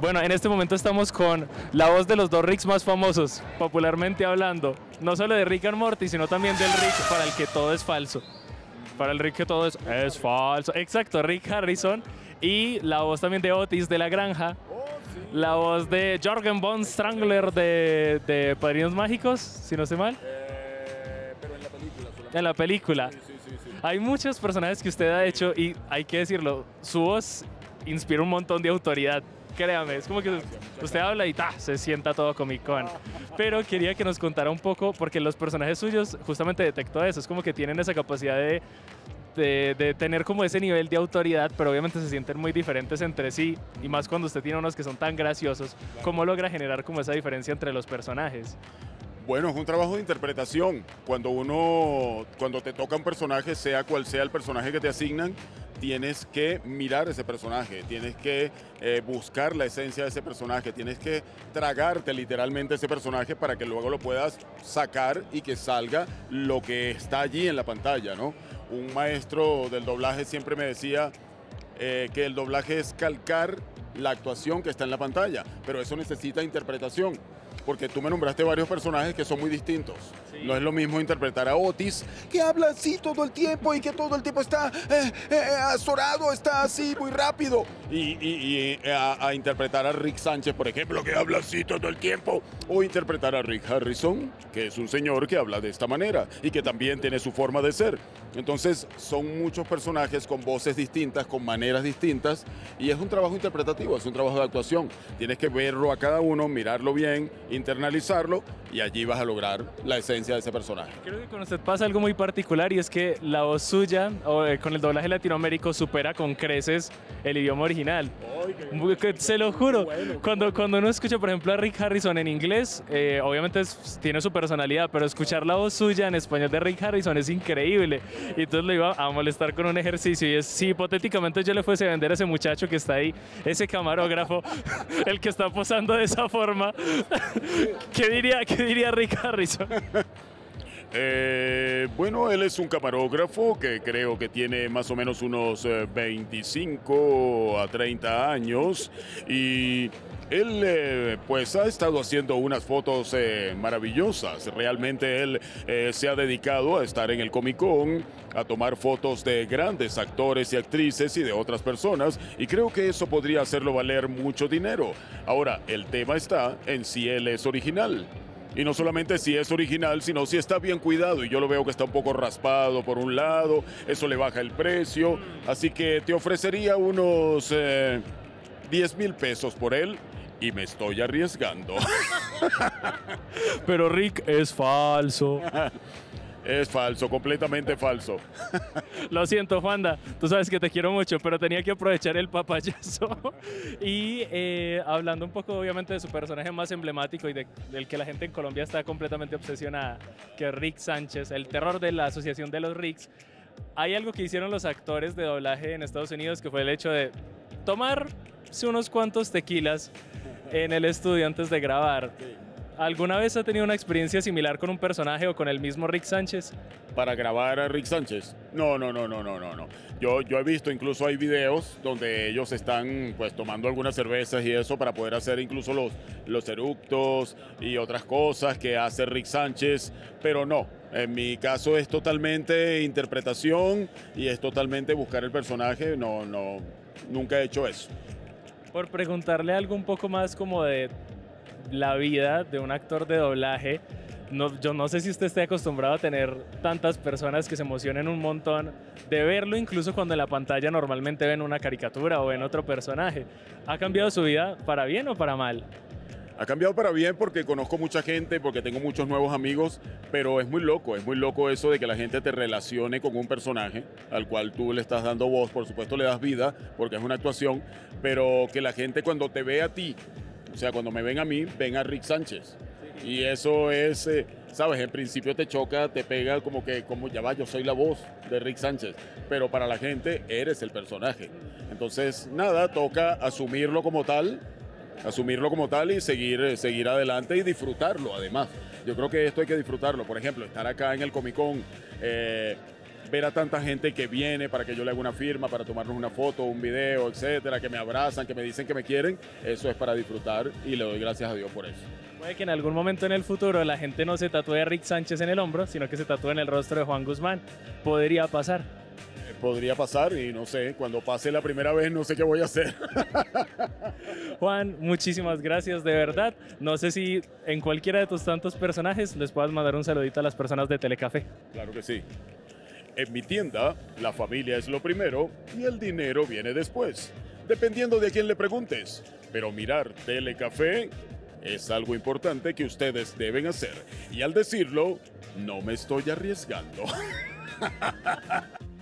Bueno, en este momento estamos con la voz de los dos Ricks más famosos, popularmente hablando. No solo de Rick and Morty, sino también del Rick para el que todo es falso. Para el Rick que todo es, es falso. Exacto, Rick Harrison. Y la voz también de Otis de la Granja. La voz de Jorgen Von Strangler de, de Padrinos Mágicos, si no sé mal. pero en la película solamente. En la película. Sí, sí, sí. Hay muchos personajes que usted ha hecho y hay que decirlo, su voz inspira un montón de autoridad. Créame, es como que usted habla y ta, se sienta todo Comic Con. Pero quería que nos contara un poco, porque los personajes suyos justamente detectó eso, es como que tienen esa capacidad de, de, de tener como ese nivel de autoridad, pero obviamente se sienten muy diferentes entre sí, y más cuando usted tiene unos que son tan graciosos, ¿cómo logra generar como esa diferencia entre los personajes? Bueno, es un trabajo de interpretación. Cuando uno, cuando te toca un personaje, sea cual sea el personaje que te asignan, tienes que mirar ese personaje, tienes que eh, buscar la esencia de ese personaje, tienes que tragarte literalmente ese personaje para que luego lo puedas sacar y que salga lo que está allí en la pantalla, ¿no? Un maestro del doblaje siempre me decía eh, que el doblaje es calcar la actuación que está en la pantalla, pero eso necesita interpretación. Porque tú me nombraste varios personajes que son muy distintos. Sí. No es lo mismo interpretar a Otis, que habla así todo el tiempo y que todo el tiempo está eh, eh, azorado, está así muy rápido. Y, y- y, a, a interpretar a Rick Sánchez, por ejemplo, que habla así todo el tiempo. O interpretar a Rick Harrison, que es un señor que habla de esta manera y que también tiene su forma de ser. Entonces, son muchos personajes con voces distintas, con maneras distintas, y es un trabajo interpretativo, es un trabajo de actuación. Tienes que verlo a cada uno, mirarlo bien, internalizarlo, y allí vas a lograr la esencia de ese personaje. Creo que con usted pasa algo muy particular y es que la voz suya, eh, con el doblaje latinoamérico, supera con creces el idioma original. Que- Se lo juro. Cuando, cuando uno escucha, por ejemplo, a Rick Harrison en inglés, eh, obviamente es- tiene su personalidad, pero escuchar la voz suya en español de Rick Harrison es increíble. Y entonces le iba a molestar con un ejercicio. Y es si hipotéticamente yo le fuese a vender a ese muchacho que está ahí, ese camarógrafo, el que está posando de esa forma, ¿qué diría, qué diría Rick Harrison? Eh, bueno, él es un camarógrafo que creo que tiene más o menos unos eh, 25 a 30 años y él eh, pues ha estado haciendo unas fotos eh, maravillosas. Realmente él eh, se ha dedicado a estar en el Comic Con, a tomar fotos de grandes actores y actrices y de otras personas y creo que eso podría hacerlo valer mucho dinero. Ahora, el tema está en si él es original. Y no solamente si es original, sino si está bien cuidado. Y yo lo veo que está un poco raspado por un lado, eso le baja el precio. Así que te ofrecería unos eh, 10 mil pesos por él y me estoy arriesgando. Pero Rick es falso. es falso, completamente falso. Lo siento, Juanda. Tú sabes que te quiero mucho, pero tenía que aprovechar el papayazo. y eh, hablando un poco, obviamente, de su personaje más emblemático y de- del que la gente en Colombia está completamente obsesionada, que es Rick Sánchez, el terror de la Asociación de los Ricks. Hay algo que hicieron los actores de doblaje en Estados Unidos que fue el hecho de tomarse unos cuantos tequilas en el estudio antes de grabar. ¿Alguna vez ha tenido una experiencia similar con un personaje o con el mismo Rick Sánchez? para grabar a Rick Sánchez. No, no, no, no, no, no, no. Yo, yo he visto, incluso hay videos donde ellos están pues tomando algunas cervezas y eso para poder hacer incluso los, los eructos y otras cosas que hace Rick Sánchez, pero no. En mi caso es totalmente interpretación y es totalmente buscar el personaje. No, no, nunca he hecho eso. por preguntarle algo un poco más como de la vida de un actor de doblaje. Yo no sé si usted esté acostumbrado a tener tantas personas que se emocionen un montón de verlo, incluso cuando en la pantalla normalmente ven una caricatura o ven otro personaje. ¿Ha cambiado su vida para bien o para mal? Ha cambiado para bien porque conozco mucha gente, porque tengo muchos nuevos amigos, pero es muy loco, es muy loco eso de que la gente te relacione con un personaje al cual tú le estás dando voz, por supuesto le das vida porque es una actuación, pero que la gente cuando te ve a ti, o sea, cuando me ven a mí, ven a Rick Sánchez. Y eso es, eh, sabes, en principio te choca, te pega como que, como ya va, yo soy la voz de Rick Sánchez, pero para la gente eres el personaje. Entonces, nada, toca asumirlo como tal, asumirlo como tal y seguir, eh, seguir adelante y disfrutarlo además. Yo creo que esto hay que disfrutarlo. Por ejemplo, estar acá en el Comic Con, eh, ver a tanta gente que viene para que yo le haga una firma, para tomarnos una foto, un video, etcétera, que me abrazan, que me dicen que me quieren, eso es para disfrutar y le doy gracias a Dios por eso. Puede que en algún momento en el futuro la gente no se tatúe a Rick Sánchez en el hombro, sino que se tatúe en el rostro de Juan Guzmán. Podría pasar. Eh, podría pasar y no sé, cuando pase la primera vez no sé qué voy a hacer. Juan, muchísimas gracias de verdad. No sé si en cualquiera de tus tantos personajes les puedas mandar un saludito a las personas de Telecafé. Claro que sí. En mi tienda, la familia es lo primero y el dinero viene después, dependiendo de a quién le preguntes. Pero mirar Telecafé es algo importante que ustedes deben hacer. Y al decirlo, no me estoy arriesgando.